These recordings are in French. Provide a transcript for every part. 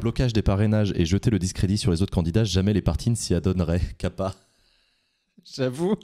blocage des parrainages et jeter le discrédit sur les autres candidats, jamais les partis ne s'y adonneraient. Kappa. J'avoue.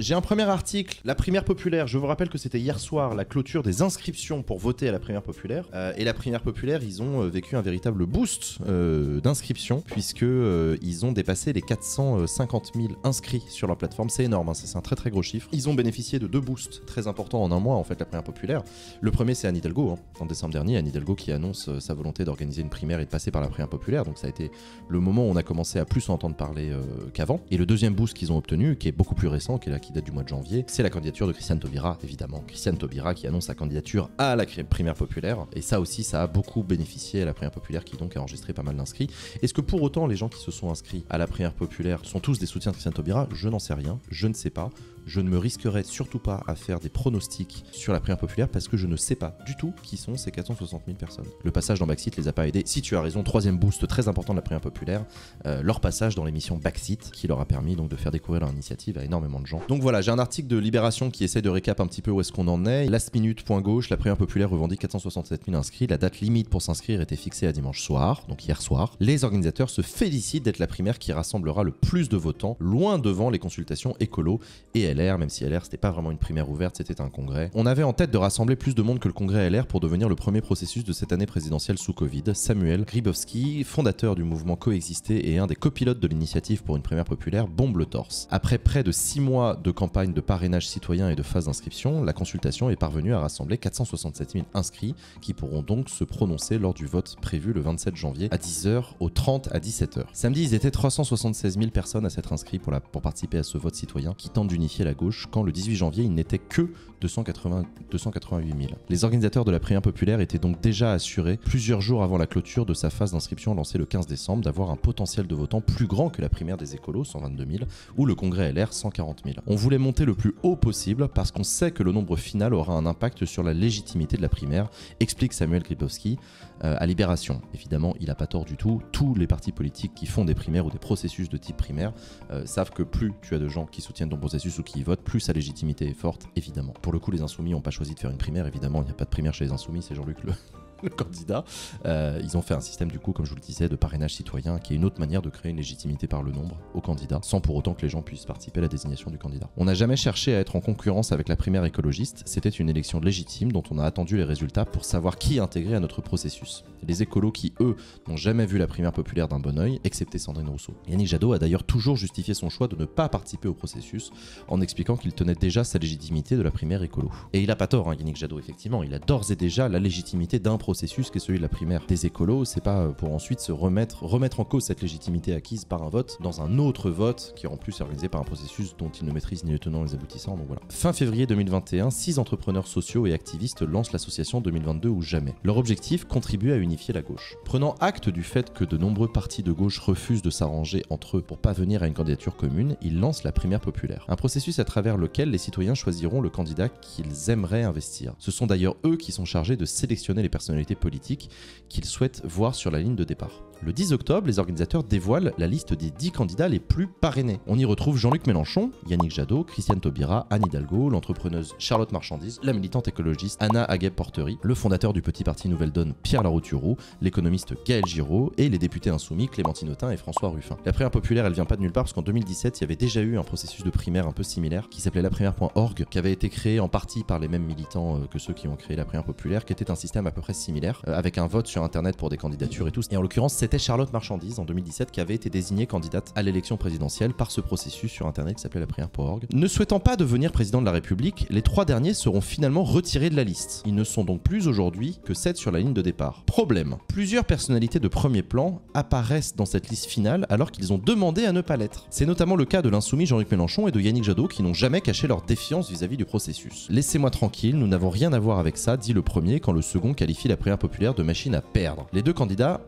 J'ai un premier article, la primaire populaire. Je vous rappelle que c'était hier soir la clôture des inscriptions pour voter à la primaire populaire. Euh, et la primaire populaire, ils ont euh, vécu un véritable boost euh, d'inscriptions puisque ils ont dépassé les 450 000 inscrits sur leur plateforme. C'est énorme, hein, c'est un très très gros chiffre. Ils ont bénéficié de deux boosts très importants en un mois en fait la primaire populaire. Le premier c'est Anne Hidalgo, hein, en décembre dernier, Anne Hidalgo qui annonce sa volonté d'organiser une primaire et de passer par la primaire populaire. Donc ça a été le moment où on a commencé à plus entendre parler qu'avant. Et le deuxième boost qu'ils ont obtenu, qui est beaucoup plus récent, qui est là date du mois de janvier, c'est la candidature de Christiane Taubira, évidemment. Christiane Taubira qui annonce sa candidature à la primaire populaire. Et ça aussi, ça a beaucoup bénéficié à la primaire populaire qui donc a enregistré pas mal d'inscrits. Est-ce que pour autant, les gens qui se sont inscrits à la primaire populaire sont tous des soutiens de Christiane Taubira? Je n'en sais rien, je ne sais pas je ne me risquerai surtout pas à faire des pronostics sur la primaire populaire parce que je ne sais pas du tout qui sont ces 460 000 personnes. Le passage dans Backseat les a pas aidés. Si tu as raison, troisième boost très important de la primaire populaire, euh, leur passage dans l'émission Backseat qui leur a permis donc de faire découvrir leur initiative à énormément de gens. Donc voilà, j'ai un article de Libération qui essaie de récap un petit peu où est-ce qu'on en est. Last minute, point gauche, la primaire populaire revendique 467 000 inscrits. La date limite pour s'inscrire était fixée à dimanche soir, donc hier soir. Les organisateurs se félicitent d'être la primaire qui rassemblera le plus de votants, loin devant les consultations écolo et LR, même si LR c'était pas vraiment une primaire ouverte, c'était un congrès. On avait en tête de rassembler plus de monde que le congrès LR pour devenir le premier processus de cette année présidentielle sous Covid. Samuel Gribowski, fondateur du mouvement Coexister et un des copilotes de l'initiative pour une primaire populaire, bombe le torse. Après près de 6 mois de campagne de parrainage citoyen et de phase d'inscription, la consultation est parvenue à rassembler 467 000 inscrits qui pourront donc se prononcer lors du vote prévu le 27 janvier à 10h au 30 à 17h. Samedi, ils étaient 376 000 personnes à s'être inscrits pour, pour participer à ce vote citoyen qui tente d'unifier la gauche quand le 18 janvier, il n'était que 280, 288 000. Les organisateurs de la prière populaire étaient donc déjà assurés, plusieurs jours avant la clôture de sa phase d'inscription lancée le 15 décembre, d'avoir un potentiel de votants plus grand que la primaire des écolos, 122 000, ou le congrès LR, 140 000. On voulait monter le plus haut possible parce qu'on sait que le nombre final aura un impact sur la légitimité de la primaire, explique Samuel Gribowski euh, à Libération. Évidemment, il n'a pas tort du tout. Tous les partis politiques qui font des primaires ou des processus de type primaire euh, savent que plus tu as de gens qui soutiennent ton processus ou qui votent, plus sa légitimité est forte, évidemment. Pour le coup, les insoumis n'ont pas choisi de faire une primaire, évidemment, il n'y a pas de primaire chez les insoumis, c'est Jean-Luc le, le candidat. Euh, ils ont fait un système, du coup, comme je vous le disais, de parrainage citoyen, qui est une autre manière de créer une légitimité par le nombre au candidat, sans pour autant que les gens puissent participer à la désignation du candidat. On n'a jamais cherché à être en concurrence avec la primaire écologiste, c'était une élection légitime dont on a attendu les résultats pour savoir qui intégrer à notre processus. Les écolos qui, eux, n'ont jamais vu la primaire populaire d'un bon oeil, excepté Sandrine Rousseau. Yannick Jadot a d'ailleurs toujours justifié son choix de ne pas participer au processus, en expliquant qu'il tenait déjà sa légitimité de la primaire écolo. Et il a pas tort, hein, Yannick Jadot, effectivement, il a d'ores et déjà la légitimité d'un processus qui est celui de la primaire des écolos, c'est pas euh, pour ensuite se remettre, remettre en cause cette légitimité acquise par un vote dans un autre vote qui en plus est organisé par un processus dont il ne maîtrise ni le tenant ni les aboutissants. Donc voilà. Fin février 2021, six entrepreneurs sociaux et activistes lancent l'association 2022 ou jamais. Leur objectif, contribuer à unifier la gauche. Prenant acte du fait que de nombreux partis de gauche refusent de s'arranger entre eux pour parvenir à une candidature commune, ils lancent la primaire populaire. Un processus à travers lequel les citoyens choisiront le candidat qu'ils aimeraient investir. Ce sont d'ailleurs eux qui sont chargés de sélectionner les personnalités politiques qu'ils souhaitent voir sur la ligne de départ. Le 10 octobre, les organisateurs dévoilent la liste des 10 candidats les plus parrainés. On y retrouve Jean-Luc Mélenchon, Yannick Jadot, Christiane Taubira, Anne Hidalgo, l'entrepreneuse Charlotte Marchandise, la militante écologiste Anna Agueb-Portery, le fondateur du petit parti Nouvelle Donne Pierre Larouturou, l'économiste Gaël Giraud et les députés insoumis Clémentine Autain et François Ruffin. La primaire populaire, elle vient pas de nulle part parce qu'en 2017, il y avait déjà eu un processus de primaire un peu similaire qui s'appelait la primaire.org, qui avait été créé en partie par les mêmes militants euh, que ceux qui ont créé la primaire populaire, qui était un système à peu près similaire, euh, avec un vote sur internet pour des candidatures et tout. Et en l'occurrence, c'était Charlotte Marchandise en 2017 qui avait été désignée candidate à l'élection présidentielle par ce processus sur internet qui s'appelait la prière.org. Ne souhaitant pas devenir président de la République, les trois derniers seront finalement retirés de la liste. Ils ne sont donc plus aujourd'hui que 7 sur la ligne de départ. Problème. Plusieurs personnalités de premier plan apparaissent dans cette liste finale alors qu'ils ont demandé à ne pas l'être. C'est notamment le cas de l'insoumis Jean-Luc Mélenchon et de Yannick Jadot qui n'ont jamais caché leur défiance vis-à-vis du processus. Laissez-moi tranquille, nous n'avons rien à voir avec ça, dit le premier quand le second qualifie la prière populaire de machine à perdre. Les deux candidats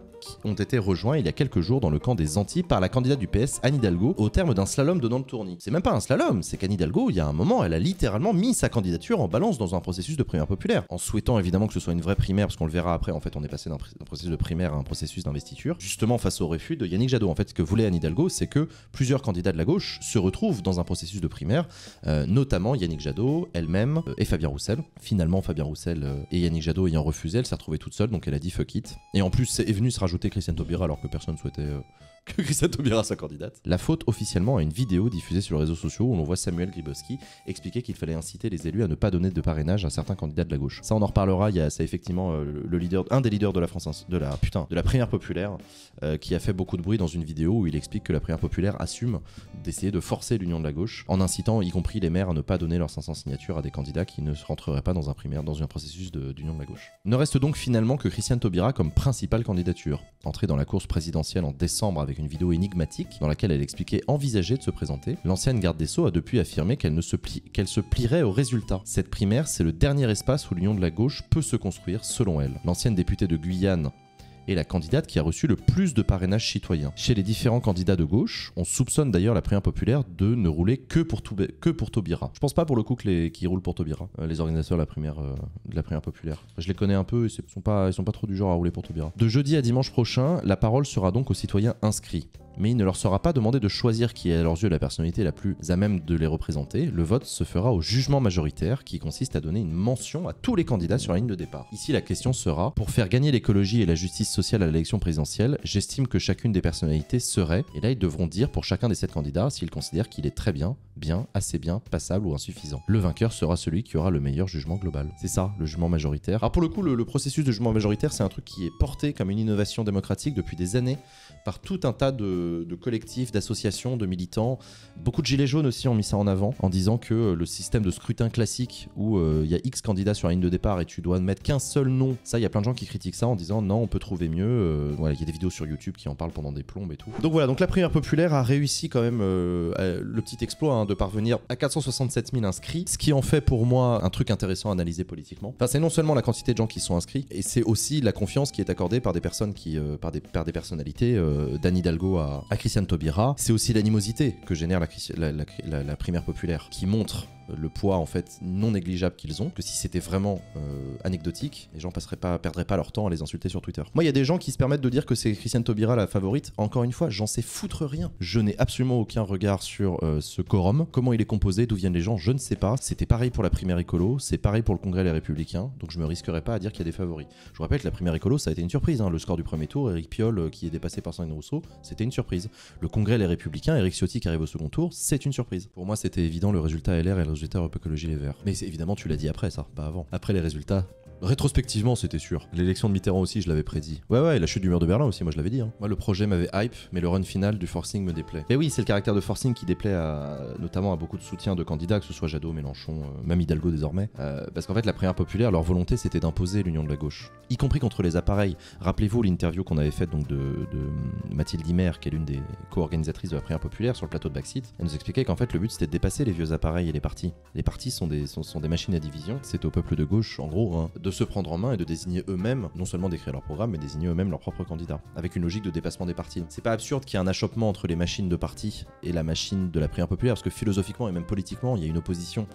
ont été rejoints il y a quelques jours dans le camp des Antilles par la candidate du PS, Anne Hidalgo, au terme d'un slalom donnant le tournis. C'est même pas un slalom, c'est qu'Anne Hidalgo, il y a un moment, elle a littéralement mis sa candidature en balance dans un processus de primaire populaire, en souhaitant évidemment que ce soit une vraie primaire, parce qu'on le verra après, en fait, on est passé d'un processus de primaire à un processus d'investiture, justement face au refus de Yannick Jadot. En fait, ce que voulait Anne Hidalgo, c'est que plusieurs candidats de la gauche se retrouvent dans un processus de primaire, euh, notamment Yannick Jadot, elle-même euh, et Fabien Roussel. Finalement, Fabien Roussel euh, et Yannick Jadot ayant refusé, elle s'est retrouvée toute seule, donc elle a dit fuck it. Et en plus, est venu se Christiane Taubira alors que personne souhaitait que Christiane Taubira soit candidate. La faute officiellement à une vidéo diffusée sur les réseaux sociaux où l'on voit Samuel Gribowski expliquer qu'il fallait inciter les élus à ne pas donner de parrainage à certains candidats de la gauche. Ça, on en reparlera. Il y a, effectivement le leader, un des leaders de la France, de la putain, de la primaire populaire, qui a fait beaucoup de bruit dans une vidéo où il explique que la primaire populaire assume d'essayer de forcer l'union de la gauche en incitant, y compris les maires, à ne pas donner leurs 500 signatures à des candidats qui ne rentreraient pas dans un primaire, dans un processus d'union de, la gauche. Ne reste donc finalement que Christiane Taubira comme principale candidature. Entrée dans la course présidentielle en décembre avec une vidéo énigmatique dans laquelle elle expliquait envisager de se présenter, l'ancienne garde des Sceaux a depuis affirmé qu'elle se, qu'elle se plierait au résultat. Cette primaire, c'est le dernier espace où l'union de la gauche peut se construire selon elle. L'ancienne députée de Guyane est la candidate qui a reçu le plus de parrainages citoyens. Chez les différents candidats de gauche, on soupçonne d'ailleurs la primaire populaire de ne rouler que pour, que pour Taubira. Je pense pas pour le coup que les qui roulent pour Taubira, euh, les organisateurs de la primaire, euh, de la primaire populaire. Je les connais un peu, ils sont ils sont pas trop du genre à rouler pour Taubira. De jeudi à dimanche prochain, la parole sera donc aux citoyens inscrits mais il ne leur sera pas demandé de choisir qui est à leurs yeux la personnalité la plus à même de les représenter. Le vote se fera au jugement majoritaire qui consiste à donner une mention à tous les candidats sur la ligne de départ. Ici, la question sera pour faire gagner l'écologie et la justice sociale à l'élection présidentielle, j'estime que chacune des personnalités serait, et là ils devront dire pour chacun des sept candidats s'ils considèrent qu'il est très bien, bien, assez bien, passable ou insuffisant. Le vainqueur sera celui qui aura le meilleur jugement global. C'est ça, le jugement majoritaire. Alors pour le coup, le, le processus de jugement majoritaire, c'est un truc qui est porté comme une innovation démocratique depuis des années par tout un tas de, collectifs, d'associations, de militants. Beaucoup de gilets jaunes aussi ont mis ça en avant en disant que le système de scrutin classique où euh, il y a X candidats sur la ligne de départ et tu dois mettre qu'un seul nom, ça il y a plein de gens qui critiquent ça en disant non on peut trouver mieux. Euh, il y a des vidéos sur YouTube qui en parlent pendant des plombes et tout. Donc voilà, donc la primaire populaire a réussi quand même euh, le petit exploit hein, de parvenir à 467 000 inscrits, ce qui en fait pour moi un truc intéressant à analyser politiquement. Enfin c'est non seulement la quantité de gens qui sont inscrits, et c'est aussi la confiance qui est accordée par des personnes qui, par des, par des personnalités euh, d'Anne Hidalgo à, à Christiane Taubira, c'est aussi l'animosité que génère la primaire populaire, qui montre le poids en fait non négligeable qu'ils ont, que si c'était vraiment euh, anecdotique, les gens passeraient pas, perdraient pas leur temps à les insulter sur Twitter. Moi, il y a des gens qui se permettent de dire que c'est Christiane Taubira la favorite. Encore une fois, j'en sais foutre rien. Je n'ai absolument aucun regard sur euh, ce quorum. Comment il est composé, d'où viennent les gens, je ne sais pas. C'était pareil pour la primaire écolo, c'est pareil pour le Congrès Les Républicains, donc je me risquerai pas à dire qu'il y a des favoris. Je vous rappelle que la primaire écolo, ça a été une surprise. Hein. Le score du premier tour, Eric Piolle euh, qui est dépassé par Sandrine Rousseau, c'était une surprise. Le Congrès Les Républicains, Eric Ciotti qui arrive au second tour, c'est une surprise. Pour moi, c'était évident le résultat LR résultat Europe Écologie mais évidemment, tu l'as dit après ça, pas avant. Après les résultats, Rétrospectivement, c'était sûr. L'élection de Mitterrand aussi, je l'avais prédit. Ouais, ouais, la chute du mur de Berlin aussi, moi je l'avais dit. Hein. Moi, le projet m'avait hype, mais le run final du forcing me déplaît. Et oui, c'est le caractère de forcing qui déplaît à, notamment à beaucoup de soutiens de candidats, que ce soit Jadot, Mélenchon, euh, même Hidalgo désormais. Euh, parce qu'en fait, la primaire populaire, leur volonté, c'était d'imposer l'union de la gauche, y compris contre les appareils. Rappelez-vous l'interview qu'on avait faite de, Mathilde Himer, qui est l'une des co-organisatrices de la primaire populaire sur le plateau de Backseat. Elle nous expliquait qu'en fait, le but c'était de dépasser les vieux appareils et les partis. Les partis sont des, sont, des machines à division. C'est au peuple de gauche, en gros, hein, se prendre en main et de désigner eux-mêmes, non seulement d'écrire leur programme, mais désigner eux-mêmes leurs propres candidats, avec une logique de dépassement des partis. C'est pas absurde qu'il y ait un achoppement entre les machines de partis et la machine de la prière populaire, parce que philosophiquement et même politiquement, il y a une opposition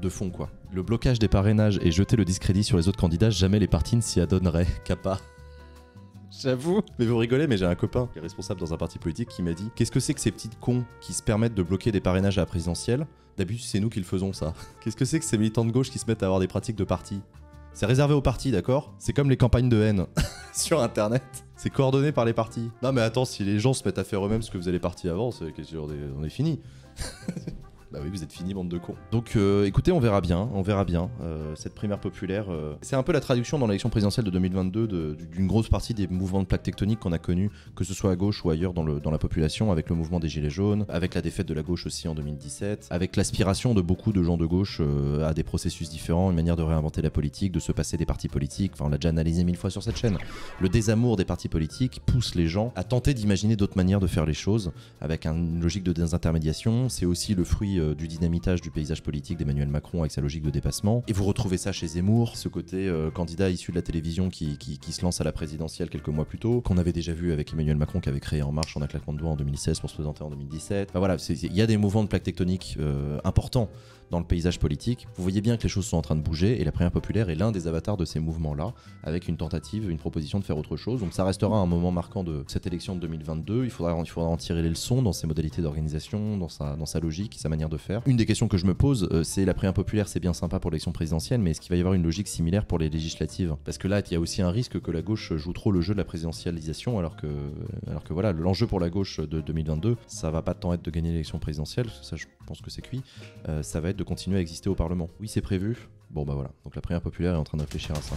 de fond, quoi. Le blocage des parrainages et jeter le discrédit sur les autres candidats, jamais les partis ne s'y adonneraient. Kappa. J'avoue. Mais vous rigolez, mais j'ai un copain qui est responsable dans un parti politique qui m'a dit Qu'est-ce que c'est que ces petites cons qui se permettent de bloquer des parrainages à la présidentielle? D'habitude, c'est nous qui le faisons, ça. Qu'est-ce que c'est que ces militants de gauche qui se mettent à avoir des pratiques de parti? C'est réservé aux partis, d'accord C'est comme les campagnes de haine sur internet. C'est coordonné par les partis. Non mais attends, si les gens se mettent à faire eux-mêmes ce que vous les partis avant, c'est on est fini. Bah oui, vous êtes fini, bande de cons. Donc euh, écoutez, on verra bien, on verra bien. Euh, cette primaire populaire, euh, c'est un peu la traduction dans l'élection présidentielle de 2022 d'une grosse partie des mouvements de plaques tectoniques qu'on a connus, que ce soit à gauche ou ailleurs dans, dans la population, avec le mouvement des Gilets jaunes, avec la défaite de la gauche aussi en 2017, avec l'aspiration de beaucoup de gens de gauche à des processus différents, une manière de réinventer la politique, de se passer des partis politiques. Enfin, on l'a déjà analysé mille fois sur cette chaîne. Le désamour des partis politiques pousse les gens à tenter d'imaginer d'autres manières de faire les choses, avec une logique de désintermédiation. C'est aussi le fruit euh, du dynamitage du paysage politique d'Emmanuel Macron avec sa logique de dépassement. Et vous retrouvez ça chez Zemmour, ce côté euh, candidat issu de la télévision qui, qui- se lance à la présidentielle quelques mois plus tôt, qu'on avait déjà vu avec Emmanuel Macron qui avait créé En Marche en un claquement de doigts en 2016 pour se présenter en 2017. Enfin voilà, il y a des mouvements de plaques tectoniques euh, importants dans le paysage politique. Vous voyez bien que les choses sont en train de bouger et la primaire populaire est l'un des avatars de ces mouvements-là, avec une tentative, une proposition de faire autre chose. Donc ça restera un moment marquant de cette élection de 2022. Il faudra, il faudra en tirer les leçons dans ses modalités d'organisation, dans sa, dans sa logique, sa manière de faire. Une des questions que je me pose, euh, c'est la primaire populaire, c'est bien sympa pour l'élection présidentielle, mais est-ce qu'il va y avoir une logique similaire pour les législatives? Parce que là, il y a aussi un risque que la gauche joue trop le jeu de la présidentialisation, alors que, alors que voilà, l'enjeu pour la gauche de 2022, ça va pas tant être de gagner l'élection présidentielle, ça, je pense que c'est cuit. Euh, ça va être de continuer à exister au Parlement. Oui, c'est prévu. Bon, bah voilà. Donc la primaire populaire est en train de réfléchir à ça.